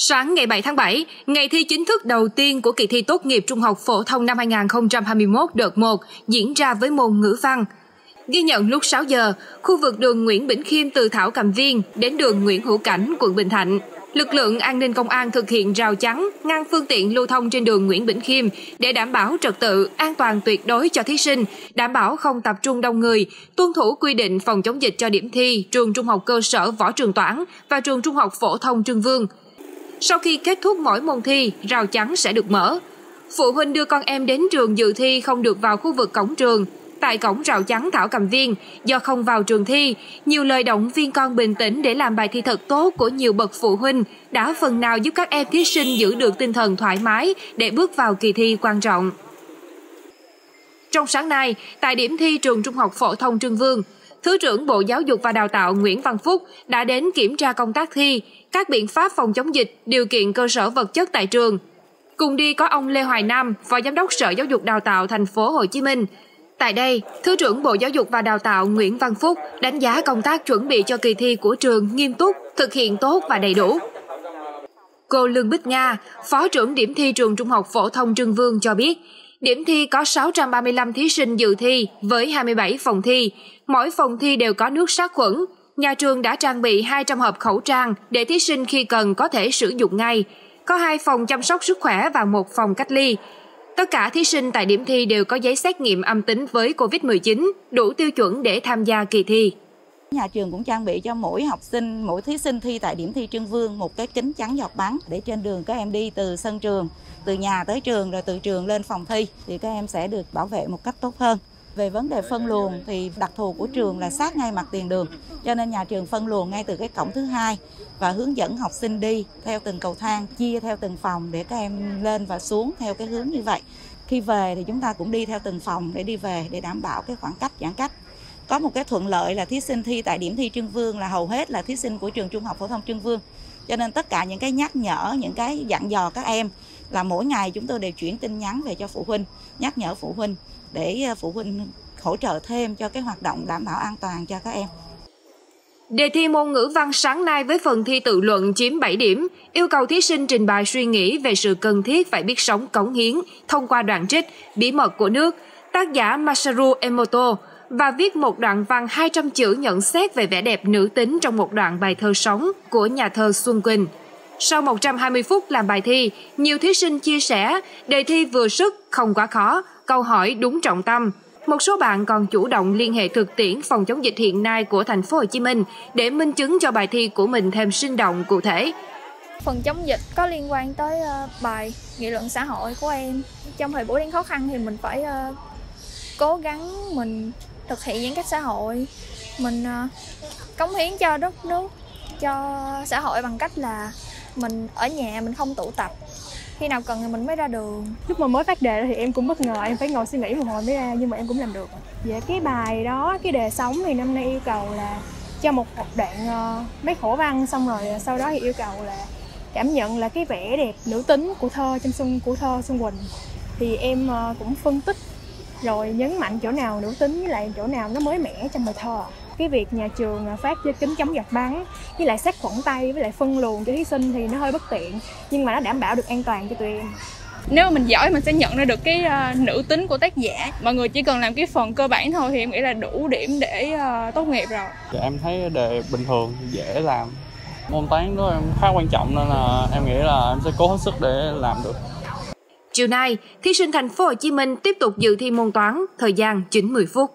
Sáng ngày 7 tháng 7, ngày thi chính thức đầu tiên của kỳ thi tốt nghiệp trung học phổ thông năm 2021 đợt 1 diễn ra với môn ngữ văn. Ghi nhận lúc 6 giờ, khu vực đường Nguyễn Bỉnh Khiêm từ Thảo Cầm Viên đến đường Nguyễn Hữu Cảnh, quận Bình Thạnh. Lực lượng an ninh công an thực hiện rào chắn, ngăn phương tiện lưu thông trên đường Nguyễn Bỉnh Khiêm để đảm bảo trật tự, an toàn tuyệt đối cho thí sinh, đảm bảo không tập trung đông người, tuân thủ quy định phòng chống dịch cho điểm thi trường trung học cơ sở Võ Trường Toản và trường trung học phổ thông Trương Vương. Sau khi kết thúc mỗi môn thi, rào chắn sẽ được mở. Phụ huynh đưa con em đến trường dự thi không được vào khu vực cổng trường. Tại cổng rào chắn Thảo Cầm Viên, do không vào trường thi, nhiều lời động viên con bình tĩnh để làm bài thi thật tốt của nhiều bậc phụ huynh đã phần nào giúp các em thí sinh giữ được tinh thần thoải mái để bước vào kỳ thi quan trọng. Trong sáng nay, tại điểm thi trường Trung học phổ thông Trương Vương, Thứ trưởng Bộ Giáo dục và Đào tạo Nguyễn Văn Phúc đã đến kiểm tra công tác thi, các biện pháp phòng chống dịch, điều kiện cơ sở vật chất tại trường. Cùng đi có ông Lê Hoài Nam, Phó Giám đốc Sở Giáo dục Đào tạo thành phố Hồ Chí Minh. Tại đây, Thứ trưởng Bộ Giáo dục và Đào tạo Nguyễn Văn Phúc đánh giá công tác chuẩn bị cho kỳ thi của trường nghiêm túc, thực hiện tốt và đầy đủ. Cô Lương Bích Nga, Phó trưởng điểm thi trường Trung học phổ thông Trương Vương cho biết, Điểm thi có 635 thí sinh dự thi với 27 phòng thi. Mỗi phòng thi đều có nước sát khuẩn. Nhà trường đã trang bị 200 hộp khẩu trang để thí sinh khi cần có thể sử dụng ngay. Có hai phòng chăm sóc sức khỏe và một phòng cách ly. Tất cả thí sinh tại điểm thi đều có giấy xét nghiệm âm tính với COVID-19, đủ tiêu chuẩn để tham gia kỳ thi. Nhà trường cũng trang bị cho mỗi học sinh, mỗi thí sinh thi tại điểm thi Trương Vương một cái kính chắn giọt bắn để trên đường các em đi từ sân trường, từ nhà tới trường rồi từ trường lên phòng thi thì các em sẽ được bảo vệ một cách tốt hơn. Về vấn đề phân luồng thì đặc thù của trường là sát ngay mặt tiền đường, cho nên nhà trường phân luồng ngay từ cái cổng thứ hai và hướng dẫn học sinh đi theo từng cầu thang, chia theo từng phòng để các em lên và xuống theo cái hướng như vậy. Khi về thì chúng ta cũng đi theo từng phòng để đi về để đảm bảo cái khoảng cách giãn cách. Có một cái thuận lợi là thí sinh thi tại điểm thi Trương Vương là hầu hết là thí sinh của trường Trung học phổ thông Trương Vương. Cho nên tất cả những cái nhắc nhở, những cái dặn dò các em là mỗi ngày chúng tôi đều chuyển tin nhắn về cho phụ huynh, nhắc nhở phụ huynh để ờ, phụ huynh hỗ trợ thêm cho cái hoạt động đảm bảo an toàn cho các em. Đề thi môn ngữ văn sáng nay với phần thi tự luận chiếm 7 điểm, yêu cầu thí sinh trình bày suy nghĩ về sự cần thiết phải biết sống cống hiến thông qua đoạn trích Bí mật của nước, tác giả Masaru Emoto và viết một đoạn văn 200 chữ nhận xét về vẻ đẹp nữ tính trong một đoạn bài thơ sống của nhà thơ Xuân Quỳnh. Sau 120 phút làm bài thi, nhiều thí sinh chia sẻ đề thi vừa sức, không quá khó, câu hỏi đúng trọng tâm. Một số bạn còn chủ động liên hệ thực tiễn phòng chống dịch hiện nay của thành phố Hồ Chí Minh để minh chứng cho bài thi của mình thêm sinh động cụ thể. Phần chống dịch có liên quan tới ờ, bài nghị luận xã hội của em. Trong thời buổi đang khó khăn thì mình phải ờ, cố gắng mình thực hiện giãn cách xã hội mình ờ, cống hiến cho đất nước cho xã hội bằng cách là mình ở nhà mình không tụ tập. Khi nào cần thì mình mới ra đường. Lúc mà mới phát đề thì em cũng bất ngờ em phải ngồi suy nghĩ một hồi mới ra nhưng mà em cũng làm được. Về cái bài đó cái đề sống thì năm nay yêu cầu là cho một đoạn uh, mấy khổ văn xong rồi sau đó thì yêu cầu là cảm nhận là cái vẻ đẹp nữ tính của thơ trong xuân của thơ xuân quỳnh. Thì em uh, cũng phân tích rồi nhấn mạnh chỗ nào nữ tính với lại chỗ nào nó mới mẻ trong bài thơ. Cái việc nhà trường phát với kính chống giọt bắn với lại sát khuẩn tay với lại phân luồng cho thí sinh thì nó hơi bất tiện nhưng mà nó đảm bảo được an toàn cho tụi em. Nếu mà mình giỏi mình sẽ nhận ra được cái uh, nữ tính của tác giả. Mọi người chỉ cần làm cái phần cơ bản thôi thì em nghĩ là đủ điểm để uh, tốt nghiệp rồi. Dạ, em thấy đề bình thường dễ làm. Môn toán đó em khá quan trọng nên là em nghĩ là em sẽ cố hết sức để làm được Chiều nay, thí sinh thành phố Hồ Chí Minh tiếp tục dự thi môn toán thời gian 90 phút.